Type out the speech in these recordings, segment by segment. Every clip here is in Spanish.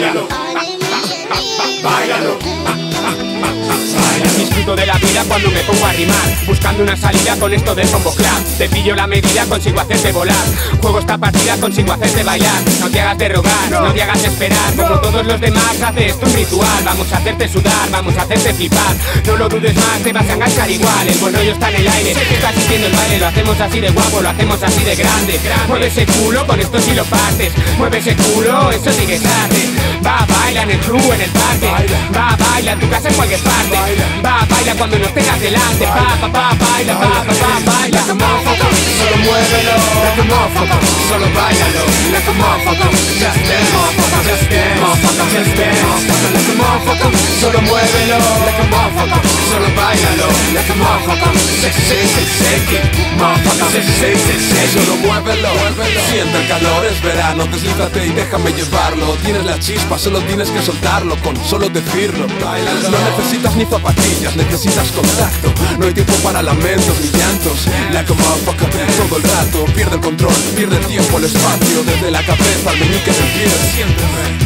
yeah. Bailalo. Disfruto de la vida cuando me pongo a rimar. Buscando una salida con esto del combo club Te pillo la medida, consigo hacerte volar. Juego esta partida, consigo hacerte bailar. No te hagas de rogar, no te hagas esperar. Como todos los demás, haces tu ritual. Vamos a hacerte sudar, vamos a hacerte flipar. No lo dudes más, te vas a enganchar igual. El buen rollo está en el aire, estás sintiendo el baile. Lo hacemos así de guapo, lo hacemos así de grande. Mueve ese culo, con esto sí lo partes. Mueve ese culo, eso sí que Va, baila en el club, en el parque Va, baila tu casa, en cualquier parte Va, baila cuando nos tengas delante Pa, pa, pa, baila, pa, pa, pa, baila solo muévelo. Like a motherfucker, solo bailalo. Like a motherfucker, just dance. Motherfucker, just dance. Motherfucker, just dance. Motherfucker, like a motherfucker, solo muévelo. Solo bailalo. Like a motherfucker, sexy, sexy, sexy. Motherfucker, sexy, sexy, sexy. Solo muévelo, siente el calor, es verano, deslízate y déjame llevarlo Tienes la chispa, solo tienes que soltarlo con solo decirlo No necesitas ni zapatillas, necesitas contacto No hay tiempo para lamentos ni llantos Like a motherfucker, todo el rato Pierde el control, pierde tiempo, el espacio Desde la cabeza al meñique del pie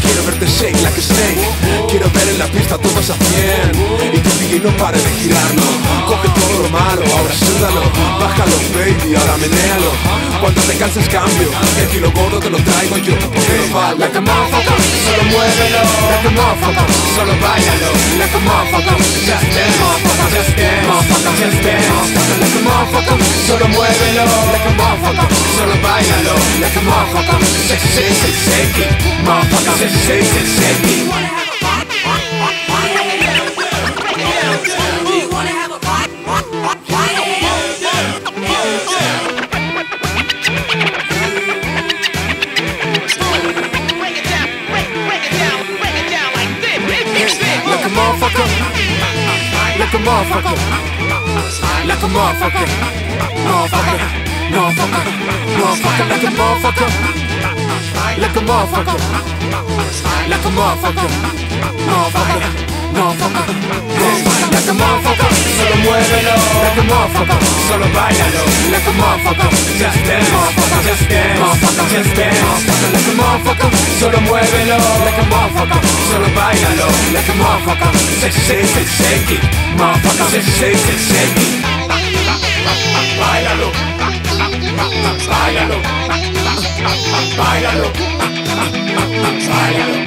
Quiero verte shake like a snake Quiero ver en la pista todos a 100 Y no pare de girarlo Coge todo lo malo, ahora súdalo Bájalo baby, ahora menéalo Cuando te canses cambio El kilo gordo te lo traigo yo Pero vale Like a motherfucker, solo muévelo. Like a motherfucker, solo bailalo. Like a motherfucker, just dance. Just dance. Motherfucker, just dance. Motherfucker, like a solo muévelo. Like a motherfucker, solo. Like a motherfucker. Motherfucker. Motherfucker, like a motherfucker, motherfucker, motherfucker, motherfucker, like a motherfucker, like a motherfucker, like a motherfucker, motherfucker, motherfucker, like a motherfucker, solo muévelo, like a motherfucker, solo bailalo, like a motherfucker, just dance, just dance, just dance, motherfucker, solo muévelo, like a motherfucker, solo bailalo, like a motherfucker, sexy, sexy, sexy, motherfucker, sexy, sexy, sexy. Bailalo, bailalo, bailalo, bailalo.